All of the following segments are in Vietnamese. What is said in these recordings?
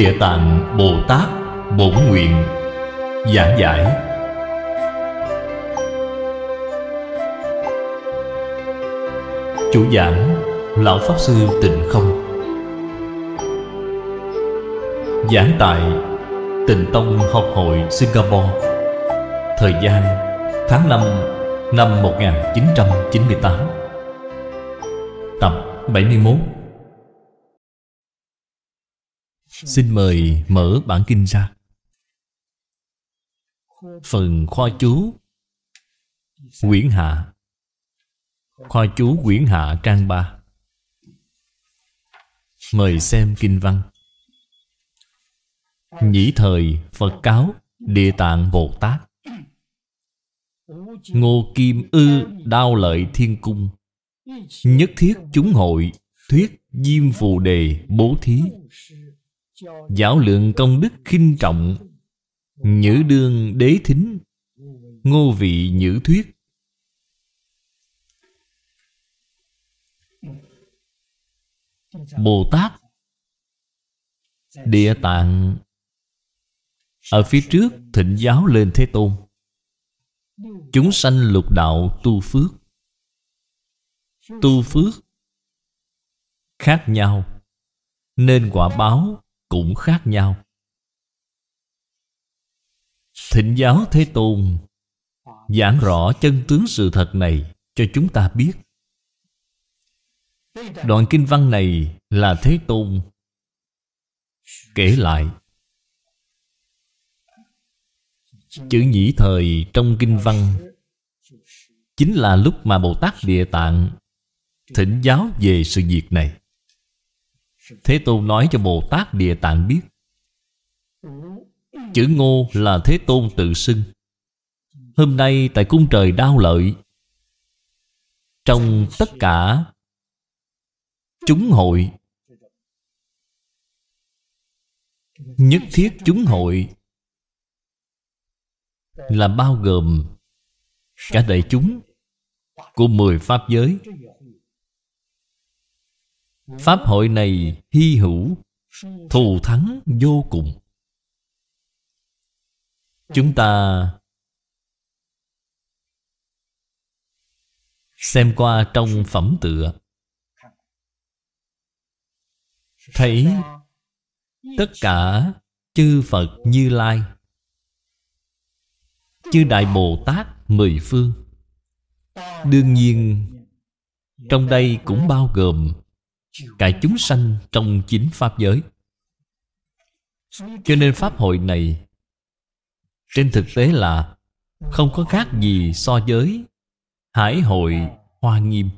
Địa Tạng, Bồ Tát, Bổn Nguyện. Giảng giải. Chủ giảng, Lão Pháp Sư Tịnh Không. Giảng tại Tịnh Tông Học hội Singapore. Thời gian, tháng 5 năm 1998 Tập 71 Xin mời mở bản kinh ra. Phần khoa chú Quyển Hạ. Khoa chú Quyển Hạ trang 3 Mời xem kinh văn. Nhĩ thời Phật cáo Địa tạng Bồ Tát. Ngô Kim Ư Đao Lợi Thiên Cung. Nhất thiết chúng hội Thuyết Diêm Phù Đề Bố Thí. Giáo lượng công đức khinh trọng, Nhữ đương đế thính, Ngô vị nhữ thuyết. Bồ Tát, Địa tạng, Ở phía trước thịnh giáo lên Thế Tôn. Chúng sanh lục đạo tu phước Tu phước Khác nhau, Nên quả báo cũng khác nhau. Thịnh giáo Thế Tôn Giảng rõ chân tướng sự thật này Cho chúng ta biết. Đoạn kinh văn này là Thế Tôn Kể lại. Chữ nhĩ thời trong kinh văn Chính là lúc mà Bồ Tát Địa Tạng Thỉnh giáo về sự việc này. Thế Tôn nói cho Bồ Tát Địa Tạng biết, Chữ ngô là Thế Tôn tự xưng. Hôm nay tại cung trời đao lợi, Trong tất cả Chúng hội, Nhất thiết chúng hội Là bao gồm Cả đại chúng Của mười Pháp giới. Pháp hội này hy hữu, Thù thắng vô cùng. Chúng ta Xem qua trong phẩm tựa. Thấy Tất cả chư Phật Như Lai, Chư Đại Bồ Tát mười phương, Đương nhiên Trong đây cũng bao gồm Cả chúng sanh trong chính Pháp giới. Cho nên Pháp hội này, Trên thực tế là Không có khác gì so với Hải hội Hoa Nghiêm.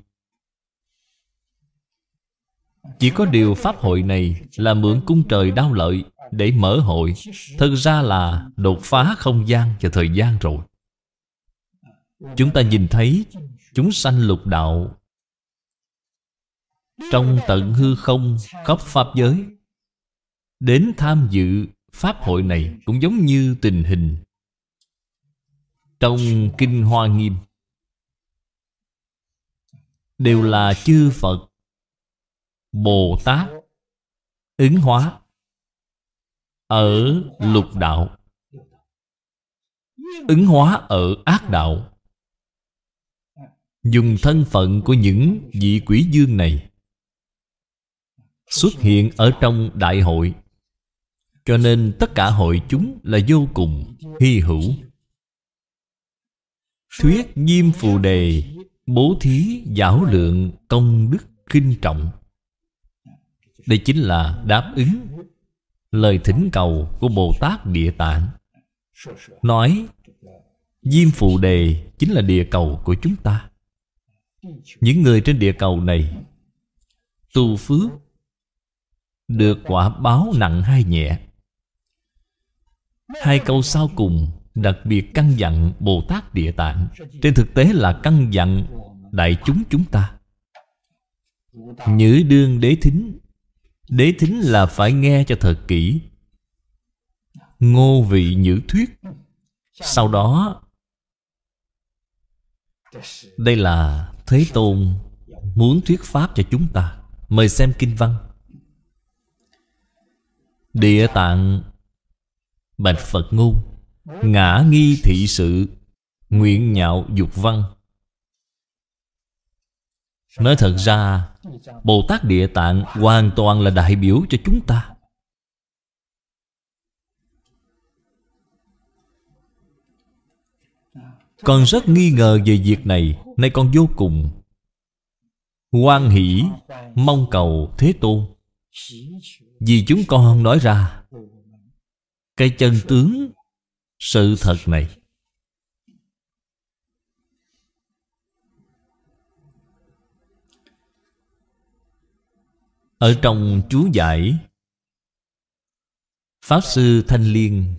Chỉ có điều Pháp hội này Là mượn cung trời đau lợi Để mở hội. Thực ra là đột phá không gian và thời gian rồi. Chúng ta nhìn thấy Chúng sanh lục đạo trong tận hư không, khắp Pháp giới. Đến tham dự Pháp hội này Cũng giống như tình hình. Trong Kinh Hoa Nghiêm, Đều là chư Phật, Bồ Tát, Ứng hóa Ở lục đạo. Ứng hóa ở ác đạo. Dùng thân phận của những vị quỷ dương này xuất hiện ở trong đại hội. Cho nên tất cả hội chúng là vô cùng hy hữu. Thuyết diêm phù đề, bố thí giảo lượng công đức kinh trọng. Đây chính là đáp ứng lời thỉnh cầu của bồ tát địa tạng. Nói diêm phù đề chính là địa cầu của chúng ta. Những người trên địa cầu này, tu phước được quả báo nặng hay nhẹ. Hai câu sau cùng Đặc biệt căn dặn Bồ Tát Địa Tạng. Trên thực tế là căn dặn Đại chúng chúng ta. Nhữ đương đế thính. Đế thính là phải nghe cho thật kỹ. Ngô vị nhữ thuyết. Sau đó, Đây là Thế Tôn Muốn thuyết pháp cho chúng ta. Mời xem kinh văn. Địa tạng. Bạch Phật ngôn. Ngã nghi thị sự. Nguyện nhạo dục văn. Nói thật ra, Bồ Tát Địa Tạng hoàn toàn là đại biểu cho chúng ta. Con rất nghi ngờ về việc này, Nay con vô cùng. Hoan hỷ, Mong cầu Thế Tôn. Vì chúng con nói ra, Cái chân tướng Sự thật này. Ở trong chú giải, Pháp Sư Thanh Liên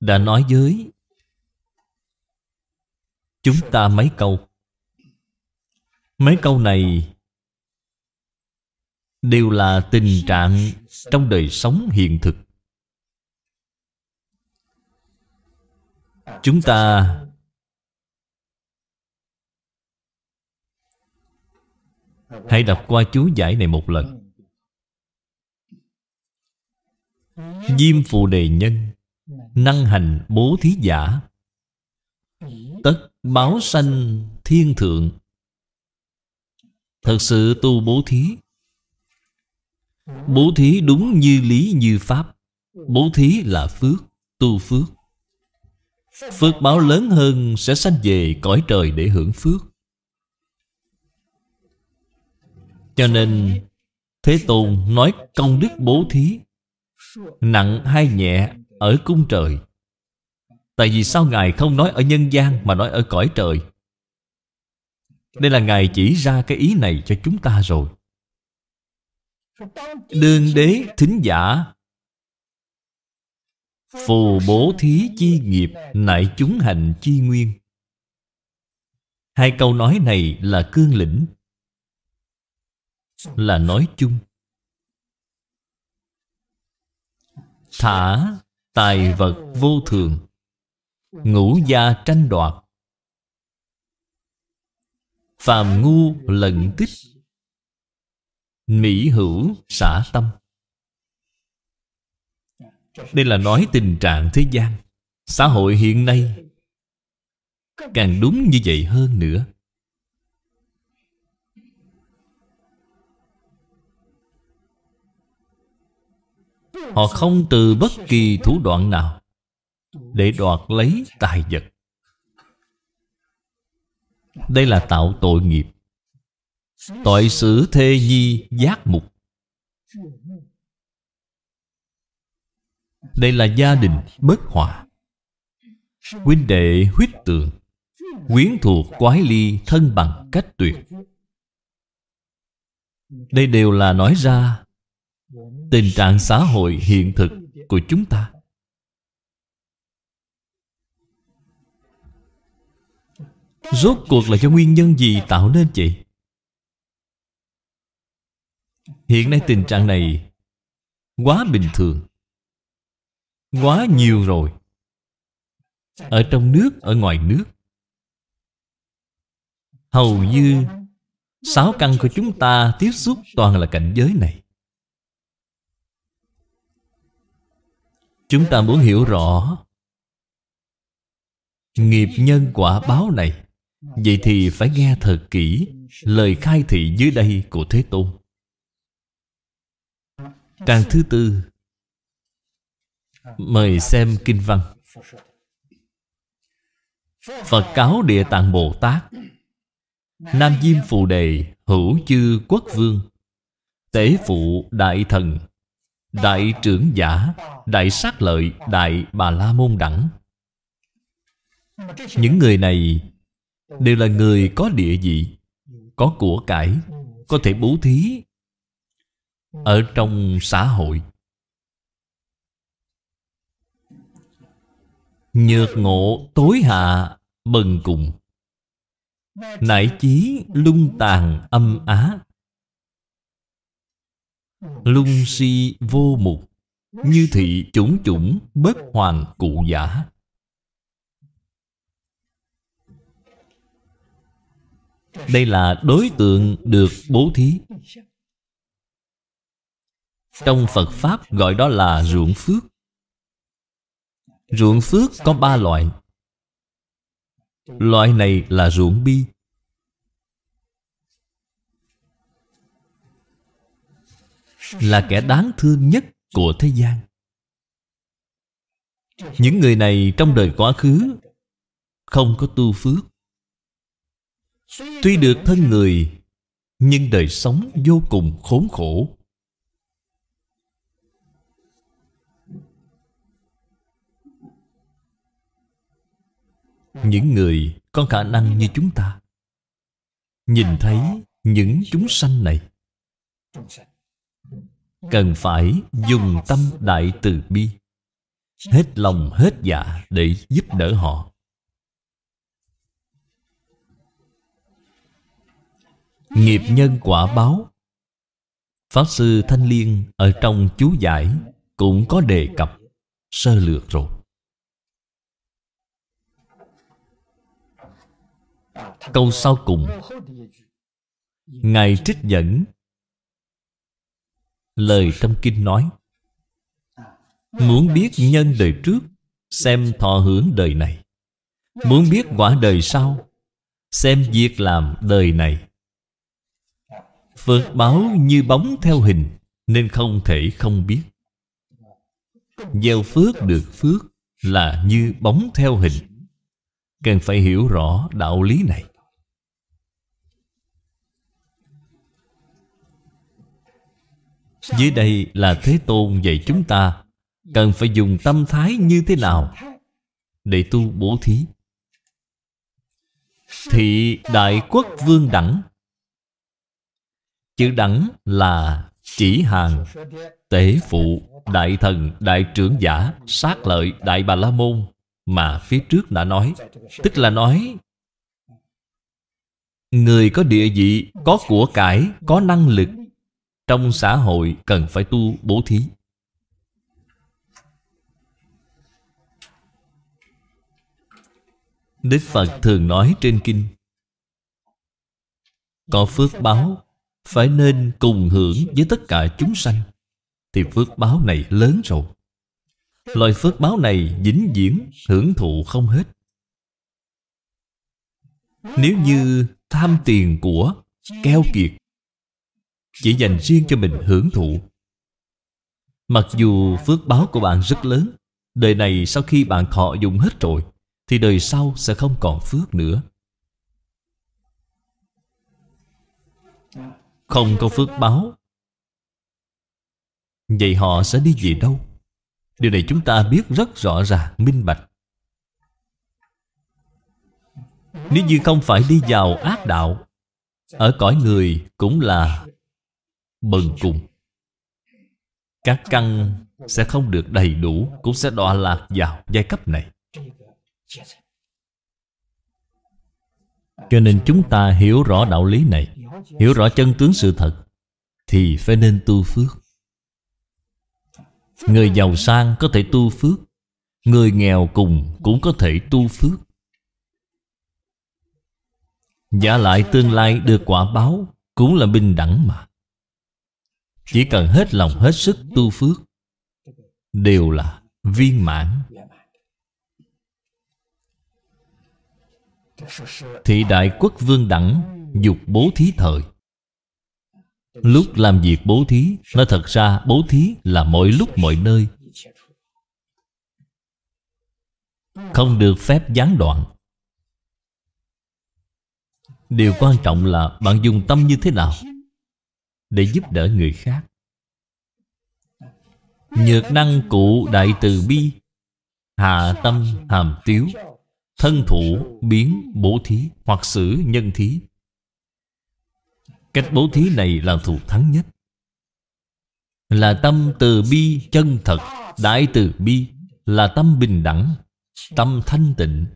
Đã nói với Chúng ta mấy câu. Mấy câu này Đều là tình trạng Trong đời sống hiện thực. Chúng ta Hãy đọc qua chú giải này một lần. Diêm phù đề nhân, Năng hành bố thí giả. Tất báo sanh thiên thượng. Thật sự tu bố thí Bố thí đúng như lý như pháp. Bố thí là phước, Tu phước. Phước báo lớn hơn Sẽ sanh về cõi trời để hưởng phước. Cho nên, Thế Tôn nói công đức bố thí, Nặng hay nhẹ ở cung trời. Tại vì sao Ngài không nói ở nhân gian Mà nói ở cõi trời? Đây là Ngài chỉ ra cái ý này cho chúng ta rồi. Đương đế thính giả. Phù bố thí chi nghiệp, Nại chúng hành chi nguyên. Hai câu nói này là cương lĩnh, là nói chung. Thả tài vật vô thường, ngũ gia tranh đoạt. Phàm ngu lận tích mỹ hữu xả tâm. Đây là nói tình trạng thế gian. Xã hội hiện nay càng đúng như vậy hơn nữa. Họ không từ bất kỳ thủ đoạn nào Để đoạt lấy tài vật. Đây là tạo tội nghiệp. Tội sử thê nhi giác mục. Đây là gia đình bất hòa. Huynh đệ huyết tường, Quyến thuộc quái ly thân bằng cách tuyệt. Đây đều là nói ra tình trạng xã hội hiện thực của chúng ta. Rốt cuộc là do nguyên nhân gì tạo nên vậy hiện nay tình trạng này quá bình thường, quá nhiều rồi. Ở trong nước, ở ngoài nước, hầu như sáu căn của chúng ta tiếp xúc toàn là cảnh giới này. Chúng ta muốn hiểu rõ Nghiệp nhân quả báo này, Vậy thì phải nghe thật kỹ Lời khai thị dưới đây của Thế Tôn. Trang thứ tư. Mời xem kinh văn. Phật cáo Địa Tạng Bồ Tát. Nam Diêm Phù Đề, Hữu chư quốc vương. Tế phụ đại thần. Đại trưởng giả. Đại sát lợi Đại bà la môn đẳng. Những người này Đều là người có địa vị, Có của cải, Có thể bố thí ở trong xã hội. Nhược ngộ tối hạ bần cùng. Nải chí lung tàn âm á. Lung si vô mục, Như thị chủng chủng bất hoàng cụ giả. Đây là đối tượng được bố thí. Trong Phật Pháp gọi đó là ruộng phước. Ruộng phước có ba loại. Loại này là ruộng bi. Là kẻ đáng thương nhất của thế gian. Những người này trong đời quá khứ Không có tu phước. Tuy được thân người, Nhưng đời sống vô cùng khốn khổ. Những người có khả năng như chúng ta. Nhìn thấy những chúng sanh này, cần phải dùng tâm đại từ bi, hết lòng hết dạ để giúp đỡ họ. Nghiệp nhân quả báo. Pháp sư thanh liên ở trong chú giải cũng có đề cập sơ lược rồi. Câu sau cùng. Ngài trích dẫn. Lời trong kinh nói. Muốn biết nhân đời trước, Xem thọ hưởng đời này. Muốn biết quả đời sau, Xem việc làm đời này. Phước báo như bóng theo hình, Nên không thể không biết. Gieo phước được phước Là như bóng theo hình. Cần phải hiểu rõ đạo lý này. Dưới đây là thế tôn dạy chúng ta cần phải dùng tâm thái như thế nào để tu bố thí. Thị đại quốc vương đẳng. Chữ đẳng là chỉ hàng tế phụ, đại thần, đại trưởng giả, sát lợi, đại bà la môn mà phía trước đã nói. Tức là nói, người có địa vị, có của cải, có năng lực trong xã hội cần phải tu bố thí. Đức phật thường nói trên kinh, có phước báo, phải nên cùng hưởng với tất cả chúng sanh. Thì phước báo này lớn rồi. Loại phước báo này vĩnh viễn hưởng thụ không hết. Nếu như tham tiền của Keo kiệt chỉ dành riêng cho mình hưởng thụ. Mặc dù phước báo của bạn rất lớn Đời này sau khi bạn thọ dụng hết rồi Thì đời sau sẽ không còn phước nữa. Không có phước báo Vậy họ sẽ đi về đâu? Điều này chúng ta biết rất rõ ràng, minh bạch. Nếu như không phải đi vào ác đạo Ở cõi người cũng là bần cùng. Các căn sẽ không được đầy đủ, Cũng sẽ đọa lạc vào giai cấp này. Cho nên chúng ta hiểu rõ đạo lý này, Hiểu rõ chân tướng sự thật, Thì phải nên tu phước. Người giàu sang có thể tu phước, Người nghèo cùng cũng có thể tu phước. Giả lại tương lai được quả báo Cũng là bình đẳng mà. Chỉ cần hết lòng, hết sức tu phước, Đều là viên mãn. Thị đại quốc vương đẳng Dục bố thí thời. Lúc làm việc bố thí, Nói thật ra bố thí là mọi lúc mọi nơi. Không được phép gián đoạn. Điều quan trọng là bạn dùng tâm như thế nào? Để giúp đỡ người khác. Nhược năng cụ đại từ bi, Hạ tâm hàm tiếu, Thân thủ biến bố thí Hoặc xử nhân thí. Cách bố thí này là thù thắng nhất. Là tâm từ bi chân thật, Đại từ bi, Là tâm bình đẳng, Tâm thanh tịnh.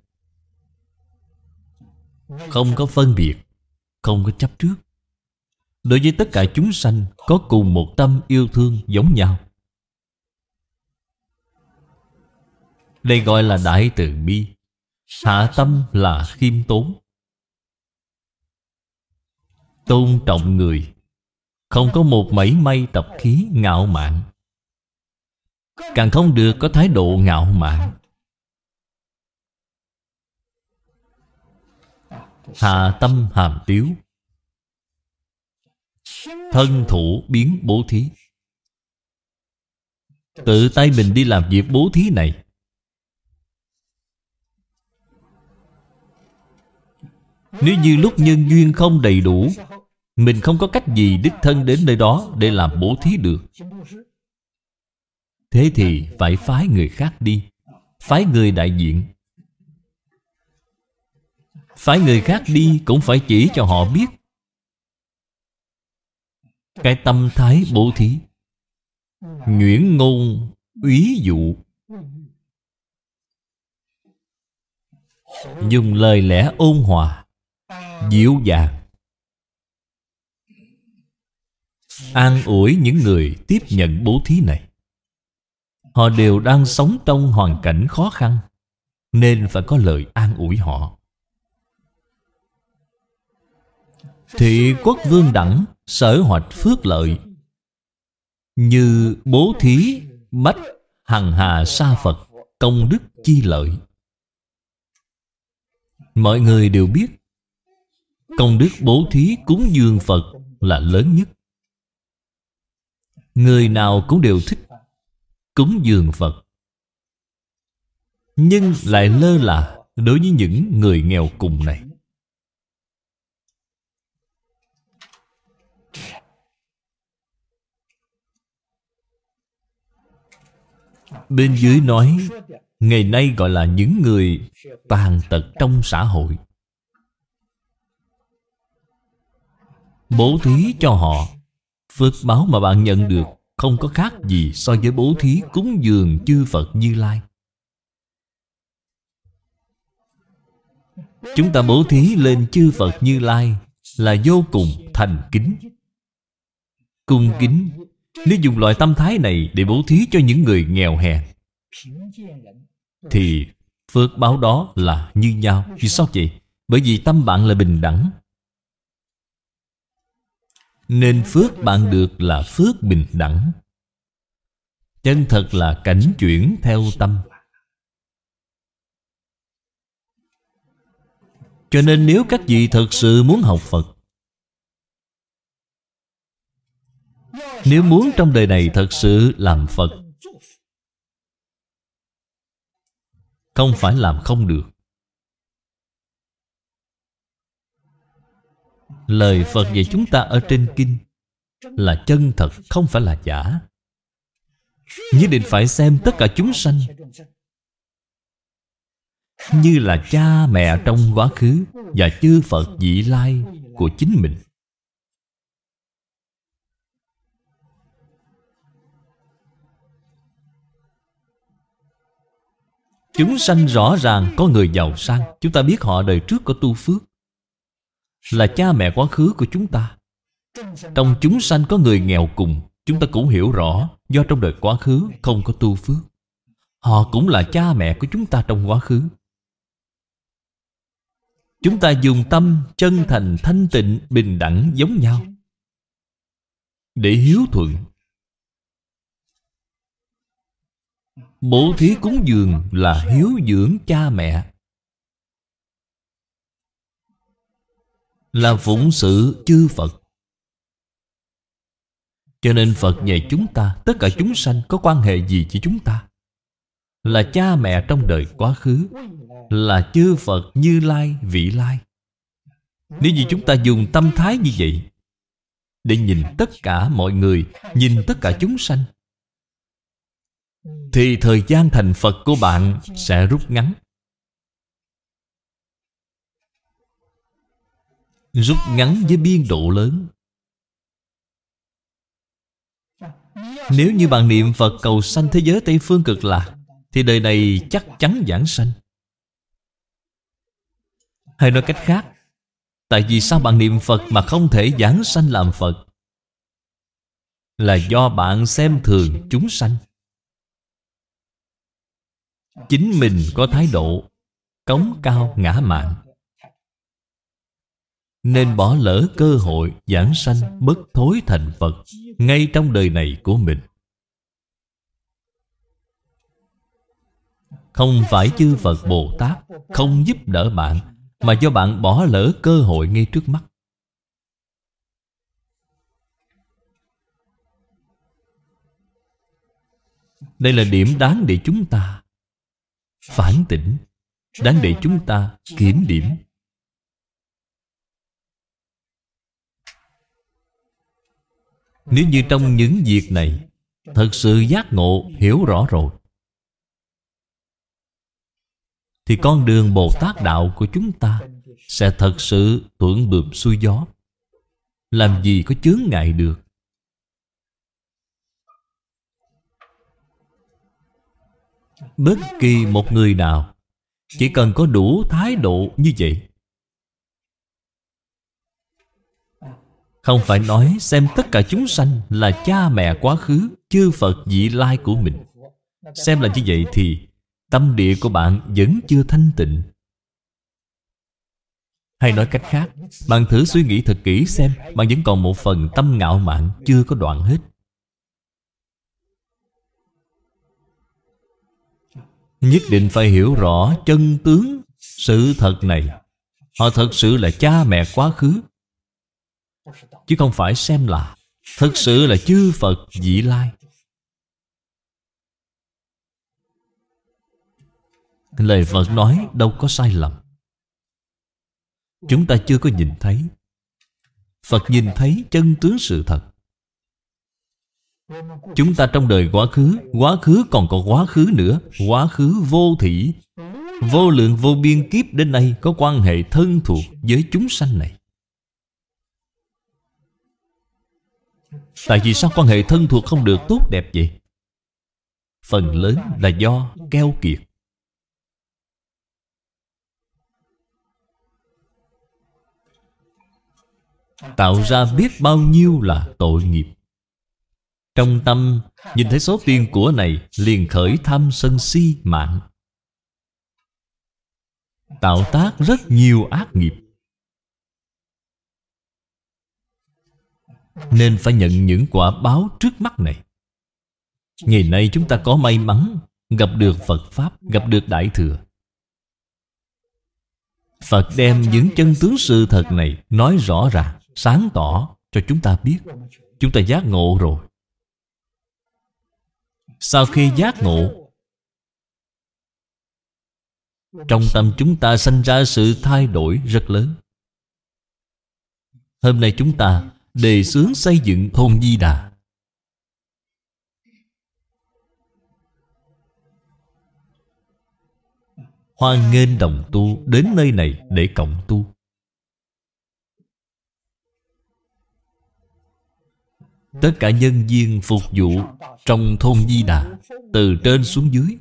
Không có phân biệt, Không có chấp trước. Đối với tất cả chúng sanh, Có cùng một tâm yêu thương giống nhau. Đây gọi là đại từ bi. Hạ tâm là khiêm tốn. Tôn trọng người. Không có một mảy may tập khí ngạo mạn. Càng không được có thái độ ngạo mạn. Hạ tâm hàm tiếu. Thân thủ biến bố thí. Tự tay mình đi làm việc bố thí này. Nếu như lúc nhân duyên không đầy đủ, Mình không có cách gì đích thân đến nơi đó Để làm bố thí được. Thế thì phải phái người khác đi. Phái người đại diện. Phái người khác đi cũng phải chỉ cho họ biết. Cái tâm thái bố thí. Nguyễn ngôn, úy dụ. Dùng lời lẽ ôn hòa, Dịu dàng. An ủi những người tiếp nhận bố thí này. Họ đều đang sống trong hoàn cảnh khó khăn, Nên phải có lời an ủi họ. Thị quốc vương đẳng Sở hoạch phước lợi. Như bố thí, Bách, hằng hà sa Phật, Công đức chi lợi. Mọi người đều biết, Công đức bố thí cúng dường Phật là lớn nhất. Người nào cũng đều thích Cúng dường Phật. Nhưng lại lơ là Đối với những người nghèo cùng này. Bên dưới nói, Ngày nay gọi là những người tàn tật trong xã hội. Bố thí cho họ, Phước báo mà bạn nhận được Không có khác gì so với bố thí cúng dường chư Phật Như Lai. Chúng ta bố thí lên chư Phật Như Lai Là vô cùng thành kính. Cung kính nếu dùng loại tâm thái này Để bố thí cho những người nghèo hèn Thì phước báo đó là như nhau. Vì sao vậy? Bởi vì tâm bạn là bình đẳng. Nên phước bạn được là phước bình đẳng. Chân thật là cảnh chuyển theo tâm. Cho nên nếu các vị thật sự muốn học Phật Nếu muốn trong đời này thật sự làm Phật, Không phải làm không được. Lời Phật dạy chúng ta ở trên kinh Là chân thật, không phải là giả. Nhất định phải xem tất cả chúng sanh Như là cha mẹ trong quá khứ Và chư Phật vị lai của chính mình. Chúng sanh rõ ràng có người giàu sang. Chúng ta biết họ đời trước có tu phước, là cha mẹ quá khứ của chúng ta. Trong chúng sanh có người nghèo cùng, chúng ta cũng hiểu rõ do trong đời quá khứ không có tu phước. Họ cũng là cha mẹ của chúng ta trong quá khứ. Chúng ta dùng tâm, chân thành, thanh tịnh, bình đẳng giống nhau để hiếu thuận. Bố thí cúng dường là hiếu dưỡng cha mẹ là phụng sự chư Phật. Cho nên Phật dạy chúng ta, tất cả chúng sanh có quan hệ gì với chúng ta? Là cha mẹ trong đời quá khứ, là chư Phật như lai, vị lai. Nếu như chúng ta dùng tâm thái như vậy, để nhìn tất cả mọi người, nhìn tất cả chúng sanh, thì thời gian thành Phật của bạn sẽ rút ngắn. rút ngắn với biên độ lớn. Nếu như bạn niệm Phật cầu sanh thế giới Tây Phương cực lạc, Thì đời này chắc chắn giảng sanh. Hay nói cách khác, Tại vì sao bạn niệm Phật mà không thể giảng sanh làm Phật? Là do bạn xem thường chúng sanh. Chính mình có thái độ Cống cao ngã mạn. Nên bỏ lỡ cơ hội giảng sanh bất thối thành Phật Ngay trong đời này của mình. Không phải chư Phật Bồ Tát Không giúp đỡ bạn, Mà do bạn bỏ lỡ cơ hội ngay trước mắt. Đây là điểm đáng để chúng ta Phản tỉnh Đáng để chúng ta kiểm điểm. Nếu như trong những việc này Thật sự giác ngộ, hiểu rõ rồi, Thì con đường Bồ Tát Đạo của chúng ta Sẽ thật sự thuận bượm xuôi gió. Làm gì có chướng ngại được? Bất kỳ một người nào Chỉ cần có đủ thái độ như vậy. Không phải nói xem tất cả chúng sanh Là cha mẹ quá khứ, Chư Phật vị lai của mình. Xem là như vậy thì Tâm địa của bạn vẫn chưa thanh tịnh. Hay nói cách khác, Bạn thử suy nghĩ thật kỹ xem Bạn vẫn còn một phần tâm ngạo mạn Chưa có đoạn hết. Nhất định phải hiểu rõ chân tướng Sự thật này. Họ thật sự là cha mẹ quá khứ. Chứ không phải xem là Thật sự là chư Phật vị lai. Lời Phật nói đâu có sai lầm. Chúng ta chưa có nhìn thấy. Phật nhìn thấy chân tướng sự thật. Chúng ta trong đời quá khứ Quá khứ còn có quá khứ nữa Quá khứ vô thỉ, Vô lượng vô biên kiếp đến nay Có quan hệ thân thuộc với chúng sanh này. Tại vì sao quan hệ thân thuộc không được tốt đẹp vậy? Phần lớn là do keo kiệt. Tạo ra biết bao nhiêu là tội nghiệp. Trong tâm, Nhìn thấy số tiền của này, Liền khởi tham sân si mạng. Tạo tác rất nhiều ác nghiệp. Nên phải nhận những quả báo trước mắt này. Ngày nay chúng ta có may mắn, Gặp được Phật Pháp, Gặp được Đại Thừa. Phật đem những chân tướng sự thật này Nói rõ ràng, Sáng tỏ cho chúng ta biết. Chúng ta giác ngộ rồi. Sau khi giác ngộ, Trong tâm chúng ta sinh ra sự thay đổi rất lớn Hôm nay chúng ta đề xướng xây dựng thôn Di Đà. Hoan nghênh đồng tu đến nơi này để cộng tu. Tất cả nhân viên phục vụ trong thôn Di Đà Từ trên xuống dưới.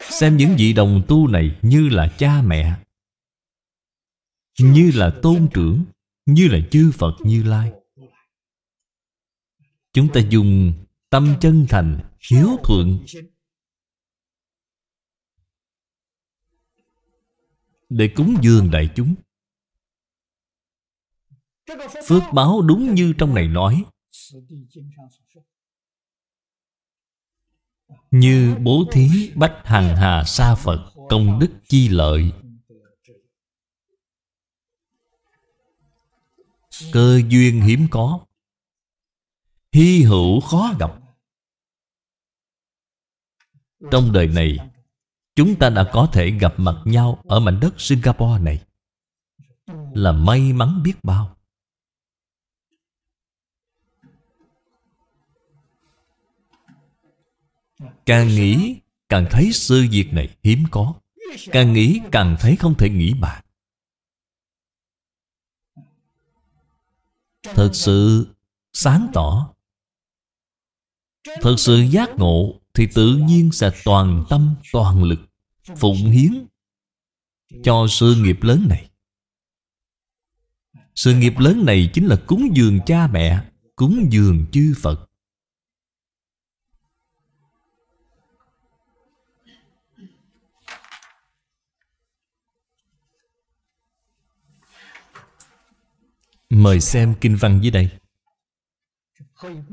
Xem những vị đồng tu này như là cha mẹ, như là tôn trưởng, Như là chư Phật Như Lai. Chúng ta dùng tâm chân thành, Hiếu thuận. Để cúng dường đại chúng. Phước báo đúng như trong này nói. Như bố thí bách hằng hà sa Phật, Công đức chi lợi. Cơ duyên hiếm có. Hy hữu khó gặp. Trong đời này, Chúng ta đã có thể gặp mặt nhau Ở mảnh đất Singapore này. Là may mắn biết bao. Càng nghĩ, càng thấy sự việc này hiếm có. Càng nghĩ, càng thấy không thể nghĩ bàn. Thật sự sáng tỏ. Thật sự giác ngộ Thì tự nhiên sẽ toàn tâm, toàn lực Phụng hiến Cho sự nghiệp lớn này. Sự nghiệp lớn này chính là cúng dường cha mẹ, Cúng dường chư Phật. Mời xem kinh văn dưới đây.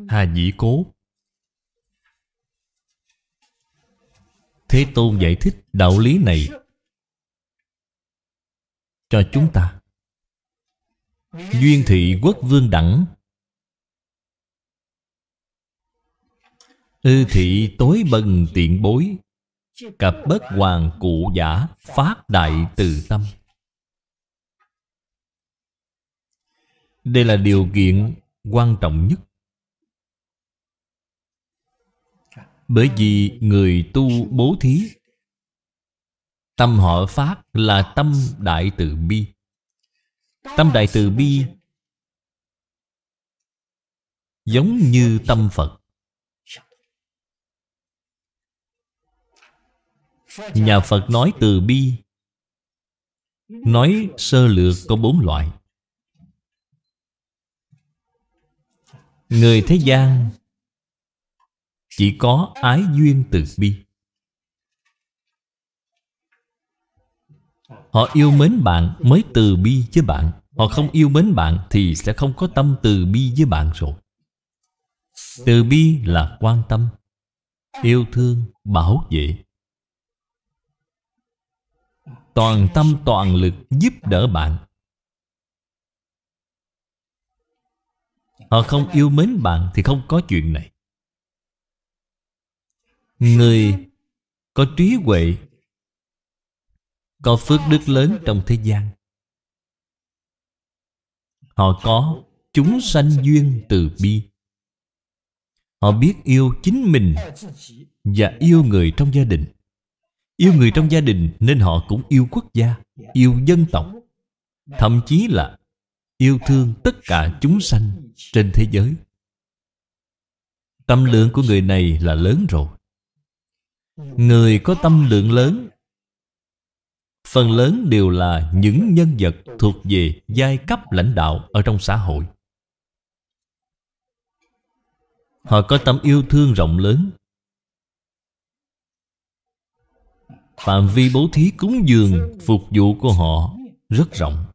Hà Dĩ Cố. Thế Tôn giải thích đạo lý này Cho chúng ta. Duyên thị quốc vương đẳng. Ư thị tối bần tiện bối. Cặp bất hoàng cụ giả Phát đại từ tâm. Đây là điều kiện quan trọng nhất. Bởi vì người tu bố thí, Tâm họ phát là tâm đại từ bi. Tâm đại từ bi Giống như tâm Phật. Nhà Phật nói từ bi, Nói sơ lược có bốn loại. Người thế gian Chỉ có ái duyên từ bi. Họ yêu mến bạn mới từ bi với bạn. Họ không yêu mến bạn Thì sẽ không có tâm từ bi với bạn rồi. Từ bi là quan tâm Yêu thương, bảo vệ. Toàn tâm toàn lực giúp đỡ bạn. Họ không yêu mến bạn thì không có chuyện này. Người có trí huệ, Có phước đức lớn trong thế gian. Họ có chúng sanh duyên từ bi. Họ biết yêu chính mình Và yêu người trong gia đình. Yêu người trong gia đình nên họ cũng yêu quốc gia, Yêu dân tộc. Thậm chí là yêu thương tất cả chúng sanh trên thế giới. Tâm lượng của người này là lớn rồi. Người có tâm lượng lớn, Phần lớn đều là những nhân vật thuộc về giai cấp lãnh đạo ở trong xã hội. Họ có tâm yêu thương rộng lớn. Phạm vi bố thí cúng dường Phục vụ của họ rất rộng.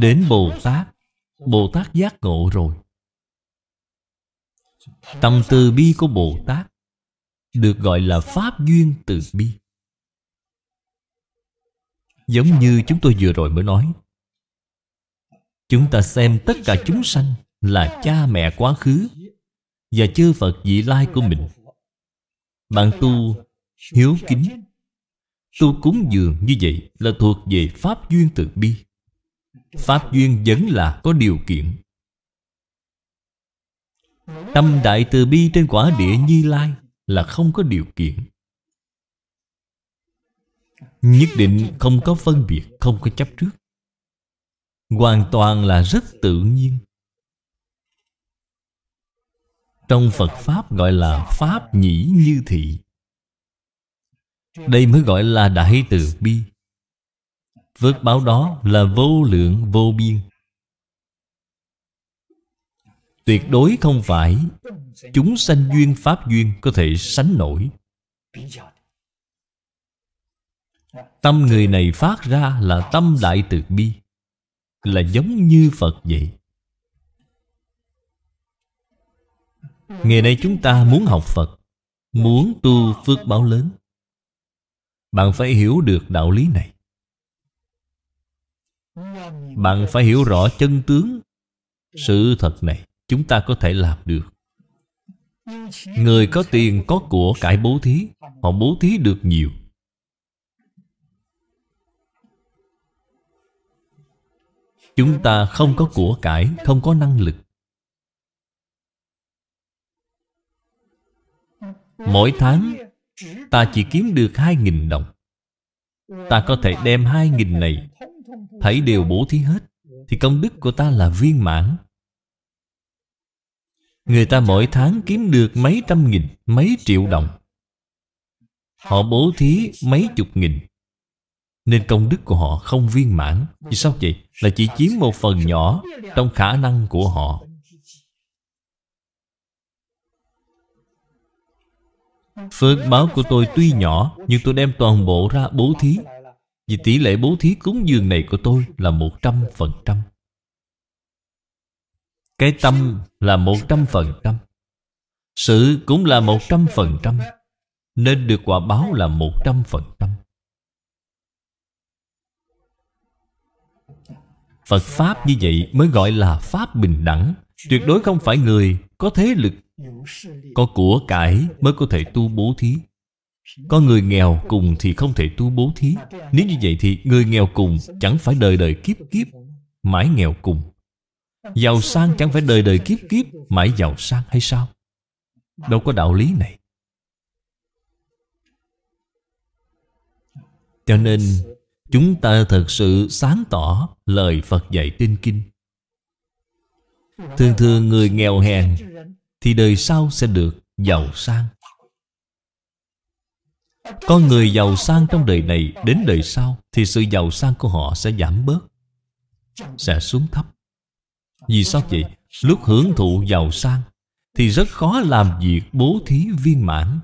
Đến Bồ Tát. Bồ Tát giác ngộ rồi. Tâm từ bi của Bồ Tát Được gọi là Pháp duyên từ bi. Giống như chúng tôi vừa rồi mới nói, Chúng ta xem tất cả chúng sanh Là cha mẹ quá khứ Và chư Phật vị lai của mình. Bạn tu hiếu kính, Tu cúng dường như vậy Là thuộc về Pháp duyên từ bi. Pháp duyên vẫn là có điều kiện. Tâm đại từ bi trên quả địa Như Lai Là không có điều kiện. Nhất định không có phân biệt, Không có chấp trước. Hoàn toàn là rất tự nhiên. Trong Phật Pháp gọi là Pháp nhĩ như thị. Đây mới gọi là Đại từ bi. Phước báo đó là vô lượng, vô biên. Tuyệt đối không phải Chúng sanh duyên pháp duyên Có thể sánh nổi. Tâm người này phát ra là tâm đại từ bi, Là giống như Phật vậy. Ngày nay chúng ta muốn học Phật, Muốn tu phước báo lớn. Bạn phải hiểu được đạo lý này bạn phải hiểu rõ chân tướng Sự thật này, chúng ta có thể làm được. Người có tiền có của cải bố thí, Họ bố thí được nhiều. Chúng ta không có của cải, Không có năng lực. Mỗi tháng, Ta chỉ kiếm được hai nghìn đồng. Ta có thể đem hai nghìn này Thảy đều bố thí hết, Thì công đức của ta là viên mãn. Người ta mỗi tháng kiếm được mấy trăm nghìn, Mấy triệu đồng. Họ bố thí mấy chục nghìn. Nên công đức của họ không viên mãn. Vì sao vậy? Là chỉ chiếm một phần nhỏ Trong khả năng của họ. Phước báo của tôi tuy nhỏ, Nhưng tôi đem toàn bộ ra bố thí. Vì tỷ lệ bố thí cúng dường này của tôi là 100% Cái tâm là 100% Sự cũng là 100% Nên được quả báo là 100% Phật Pháp như vậy mới gọi là Pháp bình đẳng. Tuyệt đối không phải người có thế lực, Có của cải mới có thể tu bố thí. Có người nghèo cùng thì không thể tu bố thí. Nếu như vậy thì người nghèo cùng chẳng phải đời đời kiếp kiếp, Mãi nghèo cùng. Giàu sang chẳng phải đời đời kiếp kiếp, Mãi giàu sang hay sao? Đâu có đạo lý này. Cho nên, Chúng ta thật sự sáng tỏ lời Phật dạy trên kinh. Thường thường người nghèo hèn Thì đời sau sẽ được giàu sang. Con người giàu sang trong đời này Đến đời sau, Thì sự giàu sang của họ sẽ giảm bớt, Sẽ xuống thấp. Vì sao vậy? Lúc hưởng thụ giàu sang, Thì rất khó làm việc bố thí viên mãn.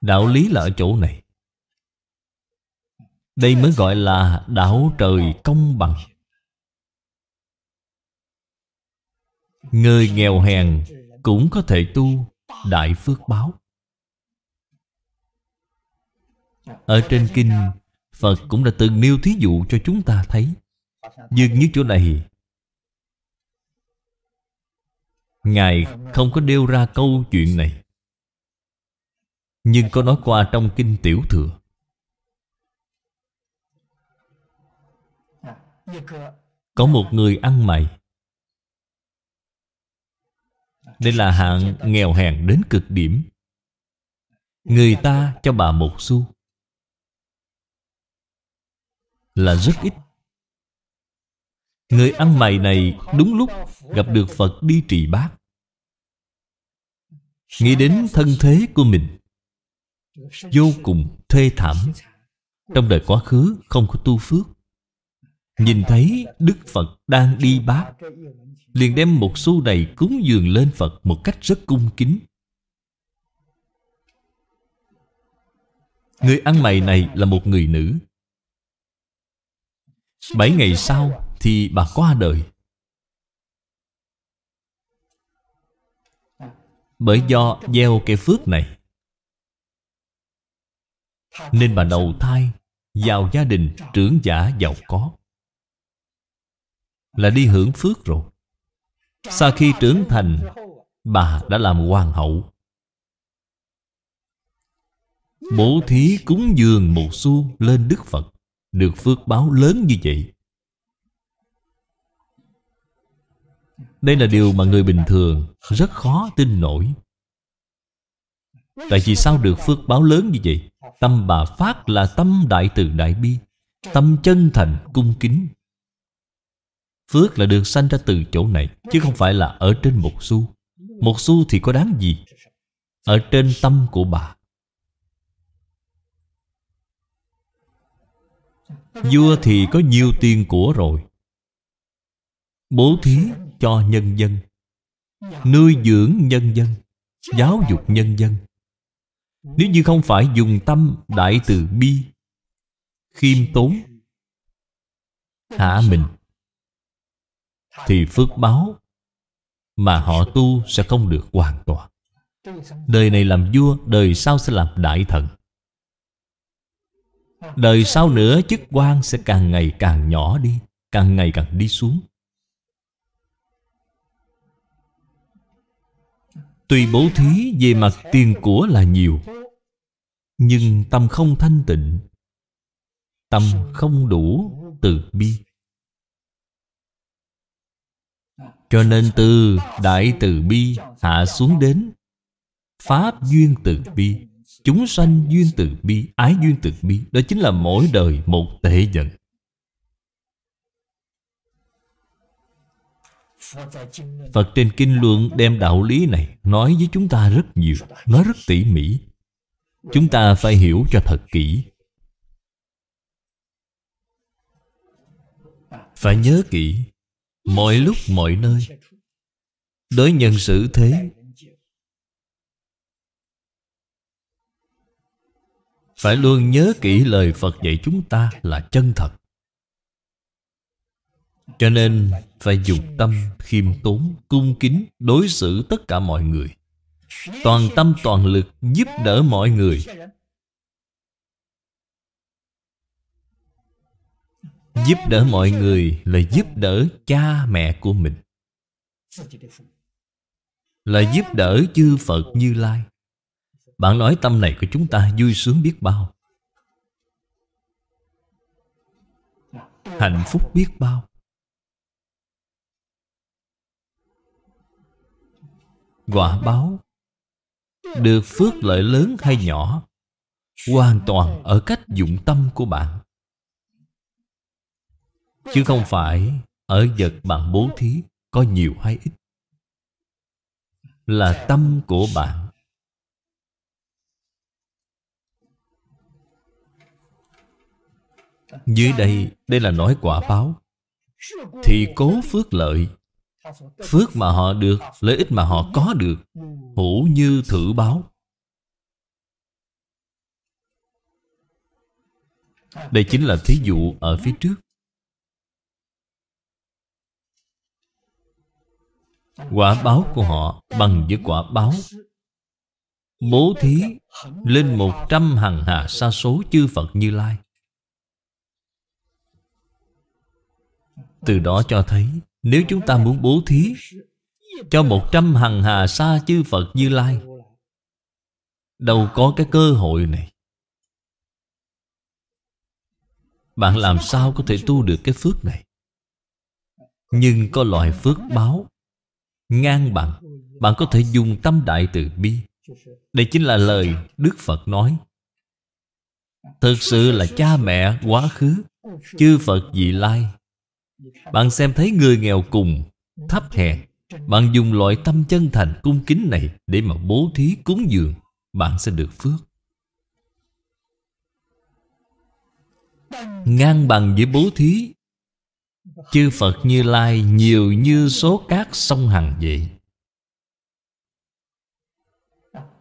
Đạo lý là ở chỗ này. Đây mới gọi là đạo trời công bằng. Người nghèo hèn cũng có thể tu đại phước báo. Ở trên kinh, Phật cũng đã từng nêu thí dụ cho chúng ta thấy. Dường như chỗ này, Ngài không có nêu ra câu chuyện này. Nhưng có nói qua trong kinh Tiểu Thừa. Có một người ăn mày đây là hạng nghèo hèn đến cực điểm. Người ta cho bà một xu. Là rất ít. Người ăn mày này đúng lúc gặp được Phật đi trị bát. Nghĩ đến thân thế của mình, Vô cùng thê thảm. Trong đời quá khứ không có tu phước. Nhìn thấy Đức Phật đang đi bát, liền đem một xu này cúng dường lên Phật một cách rất cung kính. Người ăn mày này là một người nữ. Bảy ngày sau thì bà qua đời. Bởi do gieo cây phước này, Nên bà đầu thai Vào gia đình trưởng giả giàu có là đi hưởng phước rồi. Sau khi trưởng thành, Bà đã làm hoàng hậu. Bố thí cúng dường một xu lên Đức Phật, Được phước báo lớn như vậy. Đây là điều mà người bình thường Rất khó tin nổi. Tại vì sao được phước báo lớn như vậy? Tâm bà phát là tâm đại từ đại bi, Tâm chân thành cung kính. Phước là được sanh ra từ chỗ này, Chứ không phải là ở trên một xu. Một xu thì có đáng gì? Ở trên tâm của bà. Vua thì có nhiều tiền của rồi. Bố thí cho nhân dân. Nuôi dưỡng nhân dân. Giáo dục nhân dân. Nếu như không phải dùng tâm đại từ bi, Khiêm tốn, Hạ mình thì phước báo mà họ tu sẽ không được hoàn toàn. Đời này làm vua, đời sau sẽ làm đại thần. Đời sau nữa, chức quan sẽ càng ngày càng nhỏ đi, càng ngày càng đi xuống. Tuy bố thí về mặt tiền của là nhiều, nhưng tâm không thanh tịnh, tâm không đủ từ bi. Cho nên từ Đại Từ Bi hạ xuống đến Pháp duyên từ bi, Chúng sanh duyên từ bi, Ái duyên từ bi, Đó chính là mỗi đời một tệ giận Phật trên Kinh Luận đem đạo lý này Nói với chúng ta rất nhiều Nói rất tỉ mỉ. Chúng ta phải hiểu cho thật kỹ. Phải nhớ kỹ Mọi lúc mọi nơi. Đối nhân xử thế. Phải luôn nhớ kỹ lời Phật dạy chúng ta là chân thật. Cho nên phải dùng tâm khiêm tốn, cung kính Đối xử tất cả mọi người. Toàn tâm toàn lực giúp đỡ mọi người. Giúp đỡ mọi người là giúp đỡ cha mẹ của mình. Là giúp đỡ chư Phật Như Lai. Bạn nói tâm này của chúng ta vui sướng biết bao. Hạnh phúc biết bao. Quả báo. Được phước lợi lớn hay nhỏ, Hoàn toàn ở cách dụng tâm của bạn. Chứ không phải ở vật bạn bố thí có nhiều hay ít. Là tâm của bạn. Dưới đây, đây là nói quả báo. Thì cố phước lợi. Phước mà họ được, lợi ích mà họ có được Hữu như thử báo. Đây chính là thí dụ ở phía trước. Quả báo của họ bằng với quả báo. Bố thí lên một trăm hằng hà sa số chư Phật Như Lai. Từ đó cho thấy, Nếu chúng ta muốn bố thí Cho một trăm hằng hà sa chư Phật Như Lai, Đâu có cái cơ hội này. Bạn làm sao có thể tu được cái phước này? Nhưng có loại phước báo ngang bằng. Bạn có thể dùng tâm đại từ bi. Đây chính là lời đức phật nói. Thực sự là cha mẹ quá khứ, chư phật vị lai. Bạn xem thấy người nghèo cùng, thấp hèn. Bạn dùng loại tâm chân thành cung kính này để mà bố thí cúng dường, bạn sẽ được phước. Ngang bằng với bố thí Chư Phật Như Lai nhiều như số cát sông Hằng vậy.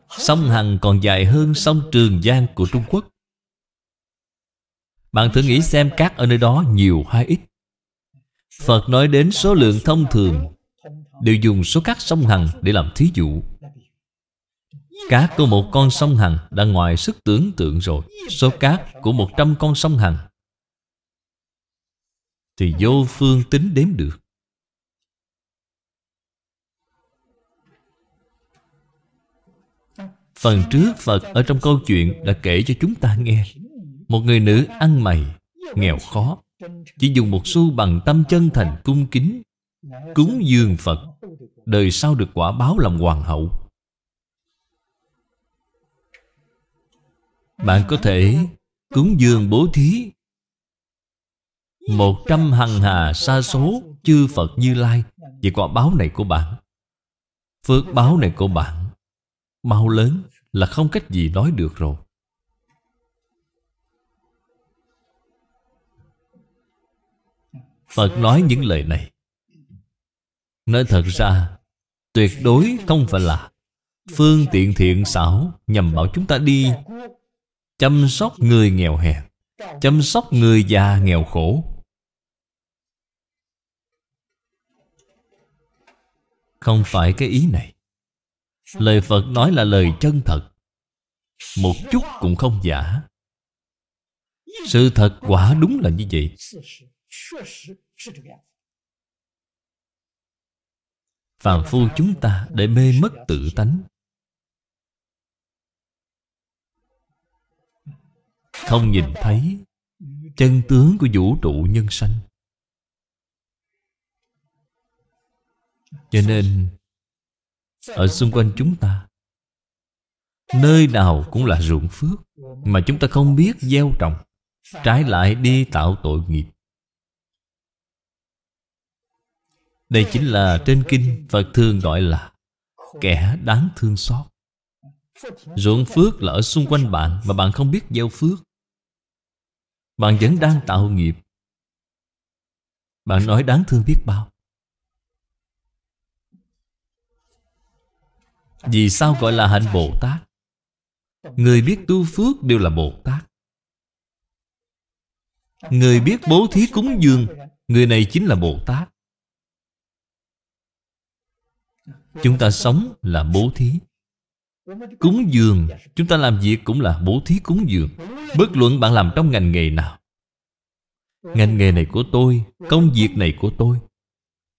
Sông Hằng còn dài hơn sông Trường Giang của Trung Quốc. Bạn thử nghĩ xem cát ở nơi đó nhiều hay ít. Phật nói đến số lượng thông thường, Đều dùng số cát sông Hằng để làm thí dụ. Cát của một con sông Hằng đã ngoài sức tưởng tượng rồi. Số cát của một trăm con sông Hằng thì vô phương tính đếm được. Phần trước Phật ở trong câu chuyện đã kể cho chúng ta nghe. Một người nữ ăn mày, nghèo khó Chỉ dùng một xu bằng tâm chân thành cung kính Cúng dường Phật Đời sau được quả báo làm hoàng hậu. Bạn có thể cúng dường bố thí một trăm hằng hà sa số, Chư Phật Như Lai. Vì quả báo này của bạn, Phước báo này của bạn Mau lớn là không cách gì nói được rồi. Phật nói những lời này. Nói thật ra, Tuyệt đối không phải là Phương tiện thiện xảo Nhằm bảo chúng ta đi Chăm sóc người nghèo hèn, Chăm sóc người già nghèo khổ. Không phải cái ý này. Lời Phật nói là lời chân thật. Một chút cũng không giả. Sự thật quả đúng là như vậy. Phàm phu chúng ta để mê mất tự tánh. Không nhìn thấy Chân tướng của vũ trụ nhân sanh. Cho nên, Ở xung quanh chúng ta, Nơi nào cũng là ruộng phước Mà chúng ta không biết gieo trồng, Trái lại đi tạo tội nghiệp. Đây chính là trên kinh Phật thường gọi là Kẻ đáng thương xót. Ruộng phước là ở xung quanh bạn Mà bạn không biết gieo phước. Bạn vẫn đang tạo nghiệp. Bạn nói đáng thương biết bao. Vì sao gọi là hạnh Bồ Tát? Người biết tu phước đều là Bồ Tát Người biết bố thí cúng dường, Người này chính là Bồ Tát Chúng ta sống là bố thí. Cúng dường, Chúng ta làm việc cũng là bố thí cúng dường. Bất luận bạn làm trong ngành nghề nào. Ngành nghề này của tôi, Công việc này của tôi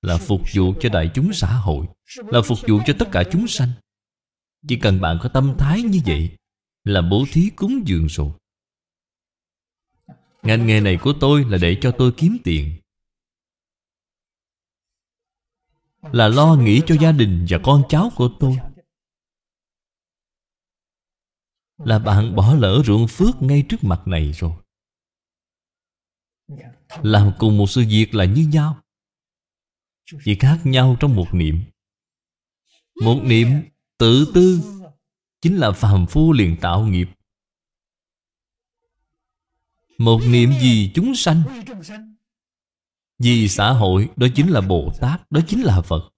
Là phục vụ cho đại chúng xã hội, Là phục vụ cho tất cả chúng sanh. Chỉ cần bạn có tâm thái như vậy Là bố thí cúng dường rồi. Ngành nghề này của tôi là để cho tôi kiếm tiền. Là lo nghĩ cho gia đình và con cháu của tôi. Là bạn bỏ lỡ ruộng phước ngay trước mặt này rồi. Làm cùng một sự việc là như nhau. Chỉ khác nhau trong một niệm. Một niệm tự tư Chính là phàm phu liền tạo nghiệp. Một niệm gì chúng sanh, Vì xã hội, đó chính là Bồ Tát, Đó chính là Phật.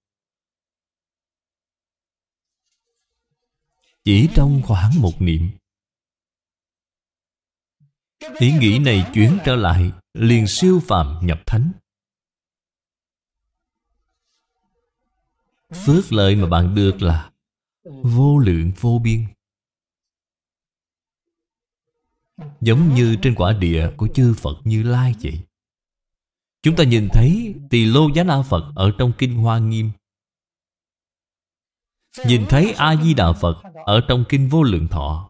Chỉ trong khoảng một niệm, Ý nghĩ này chuyển trở lại, Liền siêu phàm nhập thánh. Phước lợi mà bạn được là Vô lượng vô biên. Giống như trên quả địa của chư Phật Như Lai vậy. Chúng ta nhìn thấy Tỳ lô giá na Phật ở trong Kinh Hoa Nghiêm. Nhìn thấy A-di-đà Phật Ở trong Kinh Vô Lượng Thọ.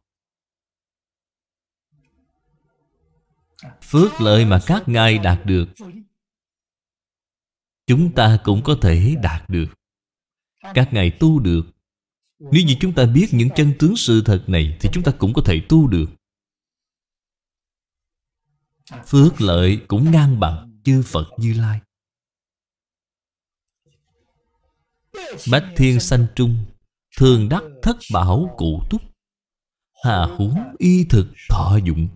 Phước lợi mà các ngài đạt được, Chúng ta cũng có thể đạt được. Các ngài tu được nếu như chúng ta biết những chân tướng sự thật này, Thì chúng ta cũng có thể tu được. Phước lợi cũng ngang bằng chư Phật Như Lai. Bách thiên sanh trung Thường đắc thất bảo cụ túc. Hà huống y thực thọ dụng.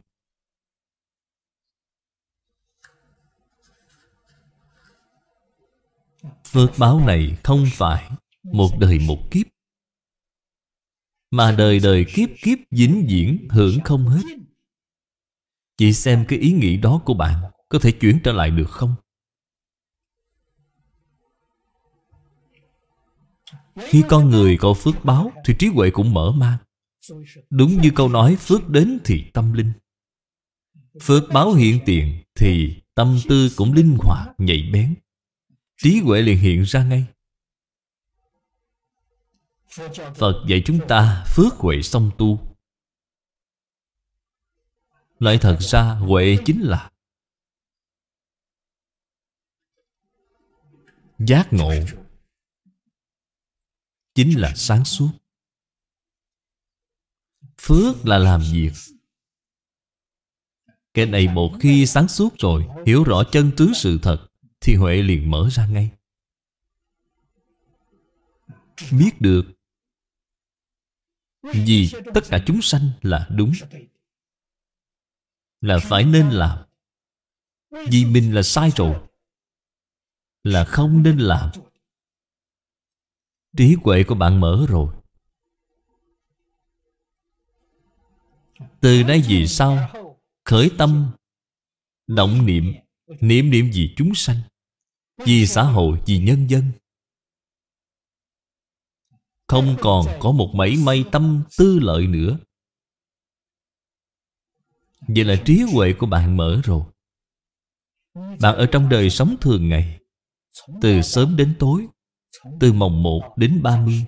Phước báo này không phải Một đời một kiếp. Mà đời đời kiếp kiếp dính diễn hưởng không hết. Chị xem cái ý nghĩ đó của bạn, Có thể chuyển trở lại được không? Khi con người có phước báo, Thì trí huệ cũng mở mang. Đúng như câu nói, Phước đến thì tâm linh. Phước báo hiện tiền, Thì tâm tư cũng linh hoạt, nhạy bén. Trí huệ liền hiện ra ngay. Phật dạy chúng ta phước huệ song tu. Lại thật ra, huệ chính là Giác ngộ. Chính là sáng suốt. Phước là làm việc. Cái này một khi sáng suốt rồi, Hiểu rõ chân tướng sự thật, Thì Huệ liền mở ra ngay. Biết được vì tất cả chúng sanh là đúng. Là phải nên làm. Vì mình là sai rồi Là không nên làm. Trí huệ của bạn mở rồi. Từ nay về sau Khởi tâm Động niệm. Niệm niệm vì chúng sanh Vì xã hội, vì nhân dân. Không còn có một mảy may tâm tư lợi nữa. Vậy là trí huệ của bạn mở rồi. Bạn ở trong đời sống thường ngày, Từ sớm đến tối, Từ mồng 1 đến 30